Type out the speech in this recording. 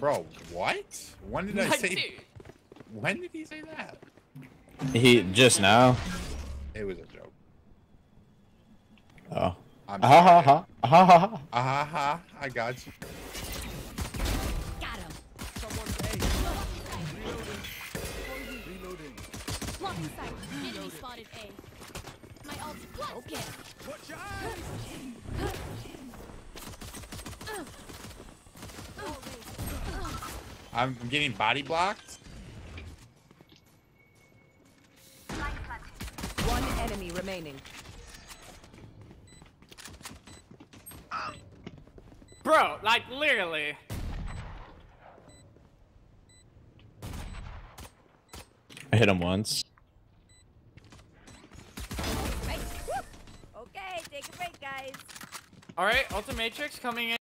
Bro, what? When did I say? dude, When did he say that? He just now. It was a joke. Oh. I'm Ha ha sorry. ha. Ha ha ha. Ah ha ha. I got you. Got him. Blocking sight. Enemy spotted A. My ult. Okay. I'm I'm getting body blocked. One enemy remaining. bro, like literally. I hit him once. Right. Okay, take a break, guys. All right, Ultimatrix coming in.